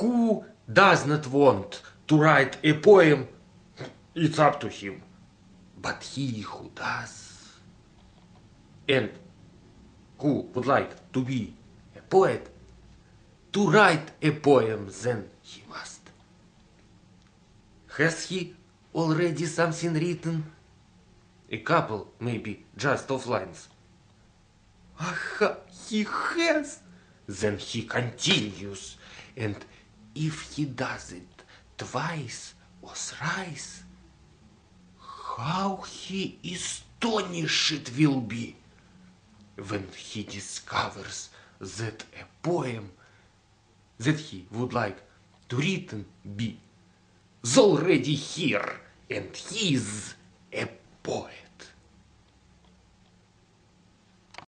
who does not want to write a poem, it's up to him. But he who does, and who would like to be a poet, to write a poem, then he must. Has he already something written? A couple, maybe, just of lines. Aha, he has. Then he continues, and if he does it twice or thrice, how he astonished will be when he discovers that a poem that he would like to written be is already here and he is a.